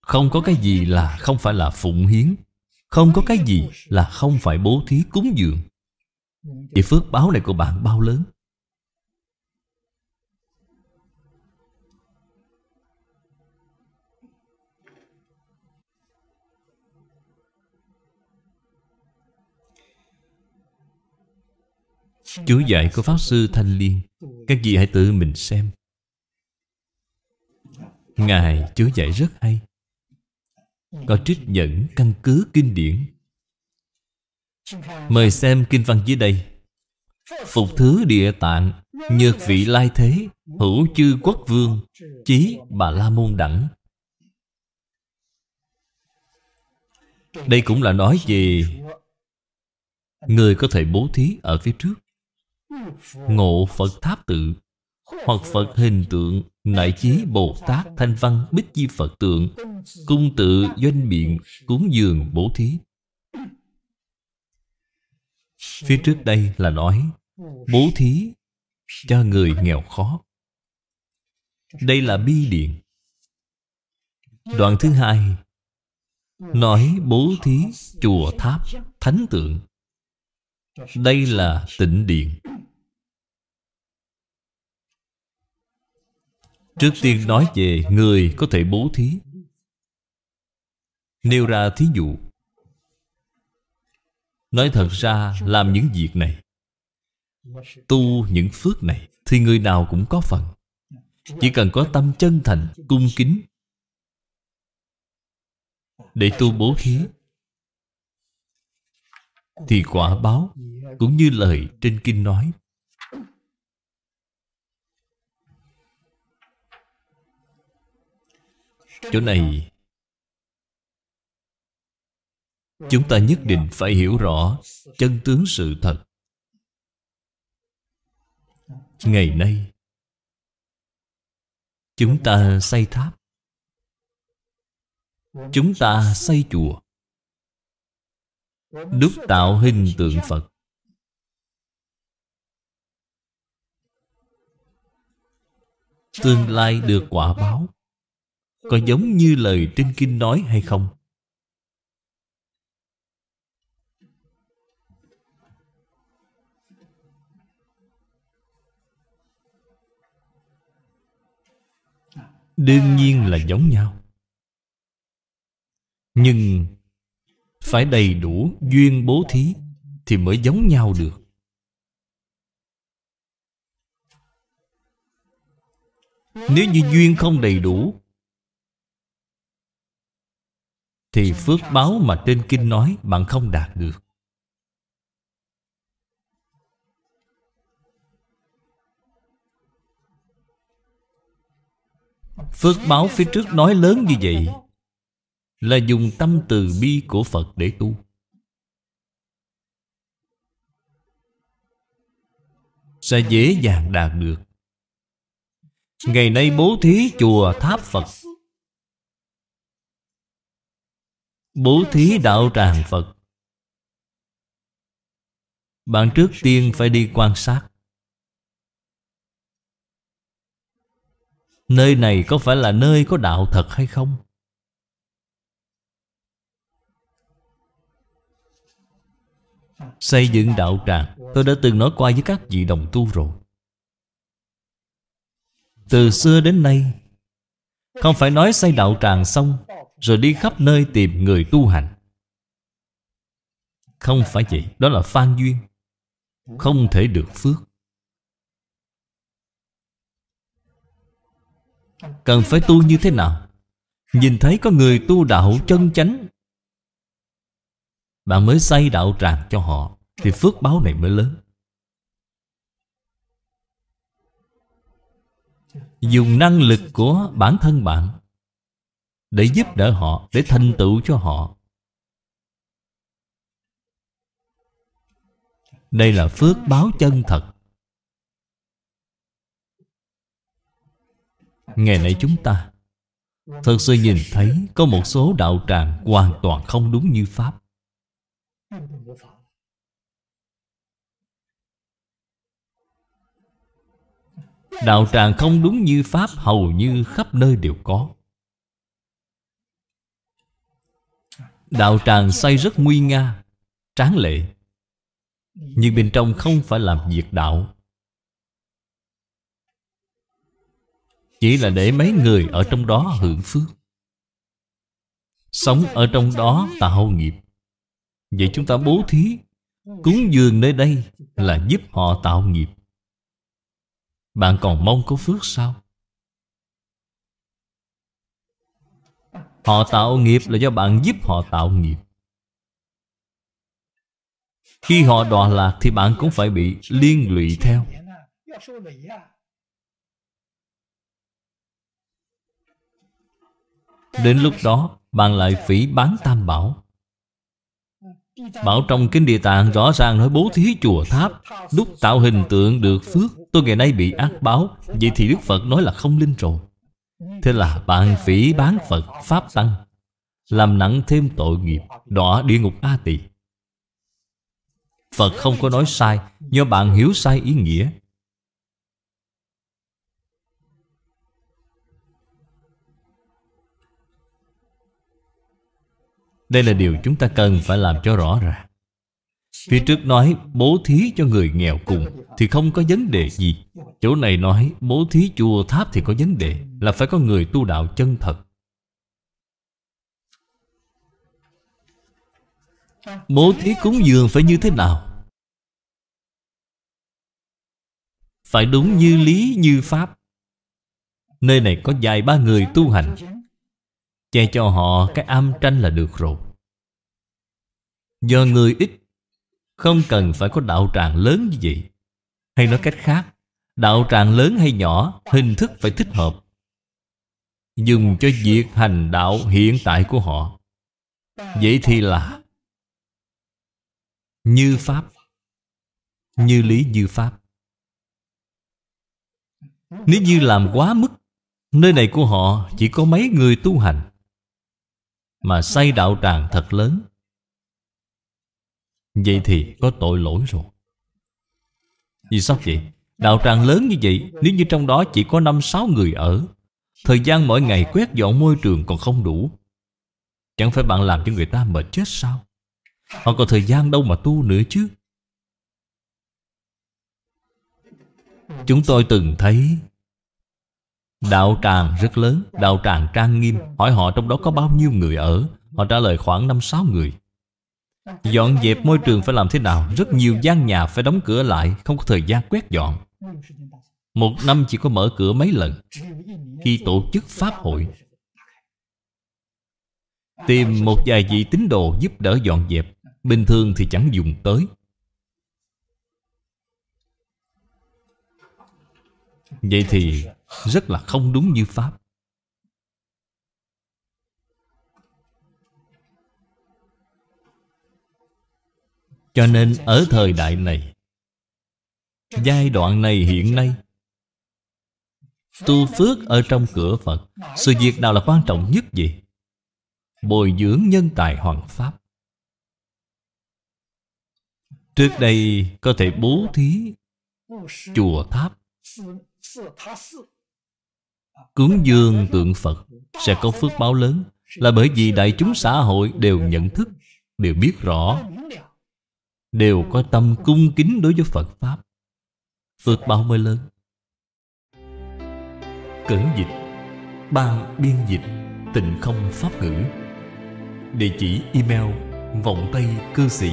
Không có cái gì là không phải là phụng hiến, Không có cái gì là không phải bố thí cúng dường. Vậy phước báo này của bạn bao lớn? Chú dạy của Pháp Sư Thanh Liên. Các vị hãy tự mình xem. Ngài chú dạy rất hay. Có trích dẫn căn cứ kinh điển. Mời xem kinh văn dưới đây. Phục thứ địa tạng, Nhược vị lai thế, Hữu chư quốc vương, Chí bà la môn đẳng. Đây cũng là nói về Người có thể bố thí ở phía trước. Ngộ Phật Tháp Tự. Hoặc Phật hình tượng Nại chí Bồ Tát Thanh Văn Bích Di Phật tượng, Cung tự doanh biện Cúng dường bố thí. Phía trước đây là nói Bố thí cho người nghèo khó. Đây là bi điện. Đoạn thứ hai, Nói bố thí chùa tháp thánh tượng. Đây là tịnh điện. Trước tiên nói về người có thể bố thí. Nêu ra thí dụ. Nói thật ra, làm những việc này, Tu những phước này, Thì người nào cũng có phần. Chỉ cần có tâm chân thành, Cung kính, Để tu bố thí, Thì quả báo, Cũng như lời trên kinh nói Chỗ này, Chúng ta nhất định phải hiểu rõ Chân tướng sự thật. Ngày nay, Chúng ta xây tháp. Chúng ta xây chùa. Đúc tạo hình tượng Phật. Tương lai được quả báo. Có giống như lời trên kinh nói hay không? Đương nhiên là giống nhau Nhưng Phải đầy đủ duyên bố thí Thì mới giống nhau được Nếu như duyên không đầy đủ Thì phước báo mà trên kinh nói Bạn không đạt được. Phước báo phía trước nói lớn như vậy Là dùng tâm từ bi của Phật để tu. Sẽ dễ dàng đạt được. Ngày nay bố thí chùa tháp Phật. Bố thí đạo tràng Phật. Bạn trước tiên phải đi quan sát. Nơi này có phải là nơi có đạo thật hay không? Xây dựng đạo tràng. Tôi đã từng nói qua với các vị đồng tu rồi. Từ xưa đến nay, Không phải nói xây đạo tràng xong rồi đi khắp nơi tìm người tu hành. Không phải vậy, Đó là phan duyên. Không thể được phước. Cần phải tu như thế nào? Nhìn thấy có người tu đạo chân chánh, Bạn mới xây đạo tràng cho họ, Thì phước báo này mới lớn. Dùng năng lực của bản thân bạn để giúp đỡ họ, Để thành tựu cho họ. Đây là phước báo chân thật. Ngày nay chúng ta Thật sự nhìn thấy Có một số đạo tràng hoàn toàn không đúng như Pháp. Đạo tràng không đúng như Pháp Hầu như khắp nơi đều có. Đạo tràng xây rất nguy nga, Tráng lệ. Nhưng bên trong không phải làm việc đạo. Chỉ là để mấy người ở trong đó hưởng phước. Sống ở trong đó tạo nghiệp. Vậy chúng ta bố thí, Cúng dường nơi đây là giúp họ tạo nghiệp. Bạn còn mong có phước sao? Họ tạo nghiệp là do bạn giúp họ tạo nghiệp. Khi họ đọa lạc thì bạn cũng phải bị liên lụy theo. Đến lúc đó, bạn lại phỉ bán tam bảo. Bảo trong Kinh Địa Tạng rõ ràng nói bố thí chùa tháp Đúc tạo hình tượng được phước, Tôi ngày nay bị ác báo, Vậy thì Đức Phật nói là không linh rồi. Thế là bạn phỉ bán Phật Pháp Tăng, Làm nặng thêm tội nghiệp, Đọa địa ngục A Tỳ. Phật không có nói sai, Do bạn hiểu sai ý nghĩa. Đây là điều chúng ta cần phải làm cho rõ ràng. Phía trước nói, bố thí cho người nghèo cùng, Thì không có vấn đề gì. Chỗ này nói, bố thí chùa tháp thì có vấn đề, Là phải có người tu đạo chân thật. Bố thí cúng dường phải như thế nào? Phải đúng như lý, như pháp. Nơi này có vài ba người tu hành. Che cho họ cái âm tranh là được rồi. Do người ít không cần phải có đạo tràng lớn như vậy. Hay nói cách khác, Đạo tràng lớn hay nhỏ, Hình thức phải thích hợp. Dùng cho việc hành đạo hiện tại của họ. Vậy thì là Như Pháp, Như lý như Pháp. Nếu như làm quá mức, Nơi này của họ chỉ có mấy người tu hành. Mà xây đạo tràng thật lớn. Vậy thì có tội lỗi rồi. Vì sao vậy? Đạo tràng lớn như vậy, Nếu như trong đó chỉ có năm, sáu người ở, Thời gian mỗi ngày quét dọn môi trường còn không đủ. Chẳng phải bạn làm cho người ta mệt chết sao? Họ có thời gian đâu mà tu nữa chứ. Chúng tôi từng thấy Đạo tràng rất lớn, Đạo tràng trang nghiêm. Hỏi họ trong đó có bao nhiêu người ở? Họ trả lời khoảng 5-6 người. Dọn dẹp môi trường phải làm thế nào? Rất nhiều gian nhà phải đóng cửa lại, Không có thời gian quét dọn. Một năm chỉ có mở cửa mấy lần Khi tổ chức pháp hội. Tìm một vài vị tín đồ giúp đỡ dọn dẹp. Bình thường thì chẳng dùng tới. Vậy thì rất là không đúng như Pháp. Cho nên ở thời đại này, Giai đoạn này hiện nay, Tu phước ở trong cửa Phật, Sự việc nào là quan trọng nhất gì? Bồi dưỡng nhân tài hoàng pháp. Trước đây có thể bố thí Chùa tháp. Cúng dường tượng Phật Sẽ có phước báo lớn Là bởi vì đại chúng xã hội đều nhận thức, Đều biết rõ. Đều có tâm cung kính đối với Phật Pháp. Phước báo mới lớn. Cẩn dịch, Ban biên dịch, Tịnh không pháp ngữ. Địa chỉ email Vọng Tây Cư Sĩ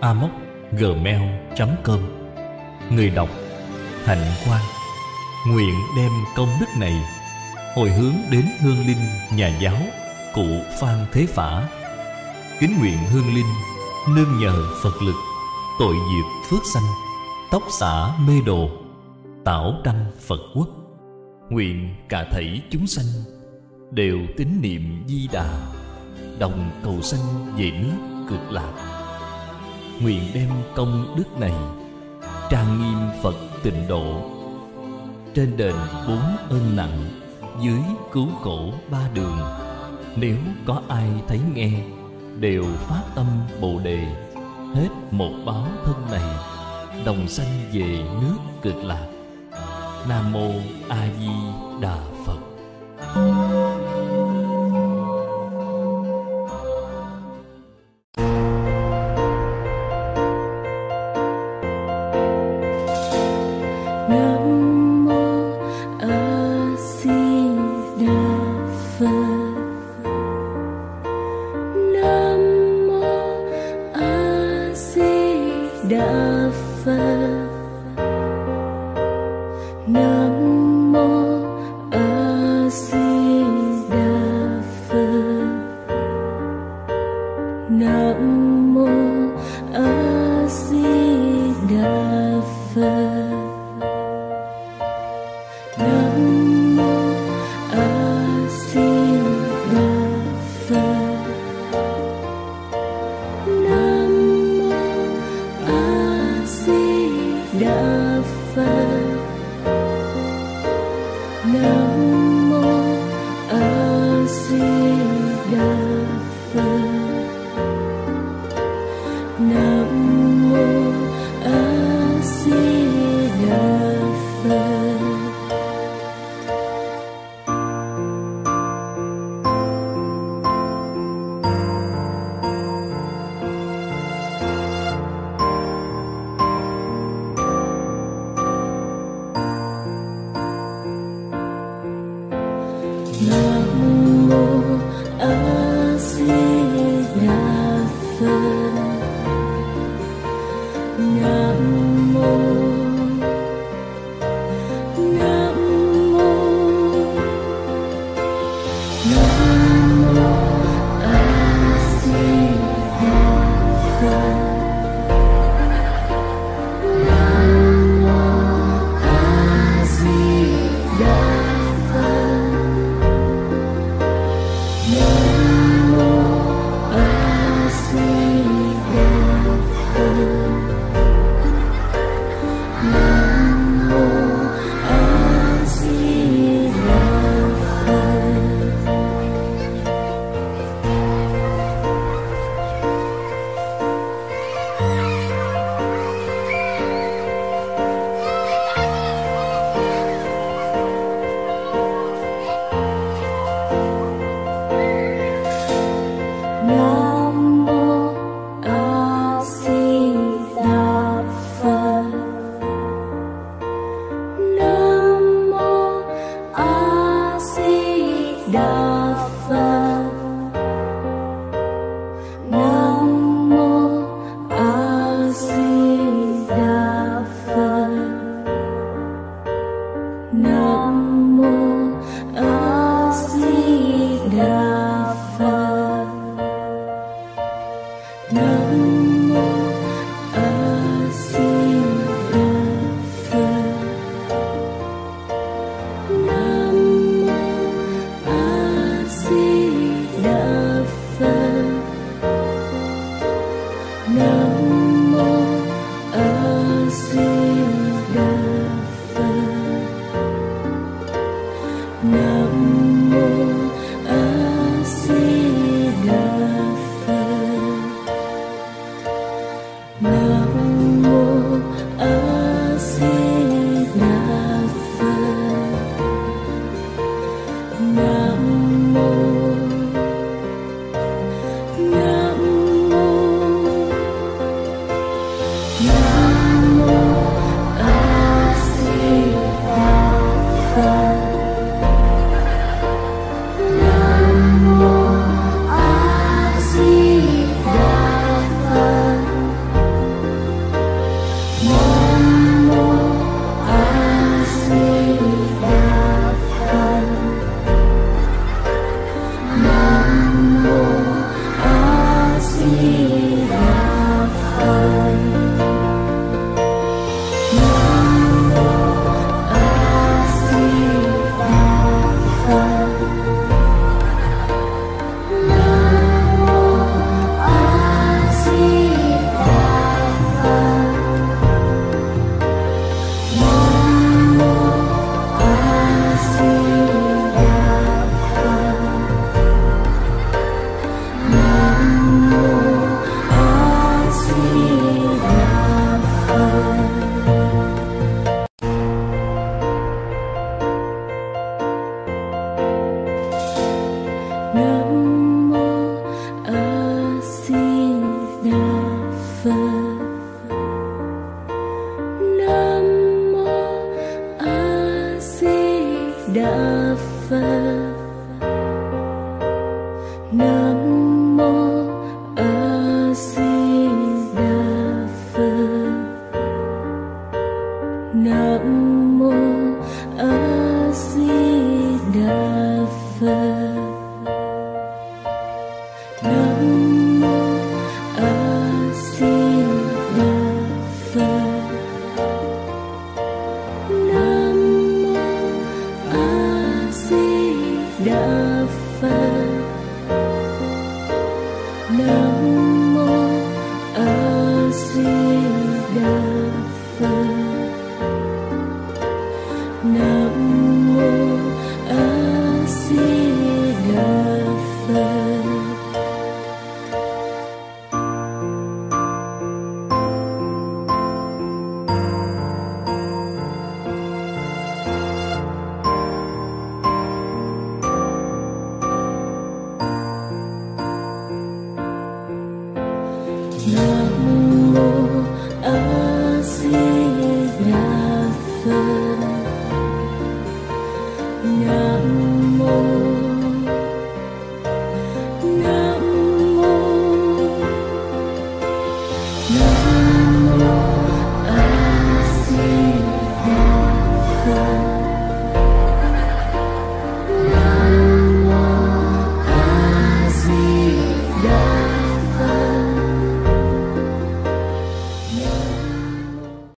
Amoc gmail.com Người đọc Hạnh Quang, Nguyện đem công đức này Hồi hướng đến hương linh nhà giáo, Cụ Phan Thế Phả. Kính nguyện hương linh, Nương nhờ Phật lực Tội diệt phước sanh, Tóc xả mê đồ, Tảo đăng Phật quốc. Nguyện cả thảy chúng sanh Đều tín niệm di đà, Đồng cầu sanh về nước cực lạc. Nguyện đem công đức này Trang nghiêm Phật tịnh độ. Trên đền bốn ơn nặng, Dưới cứu khổ ba đường, Nếu có ai thấy nghe, Đều phát tâm Bồ Đề. Hết một báo thân này, Đồng sanh về nước cực lạc. Nam Mô A Di Đà Phật.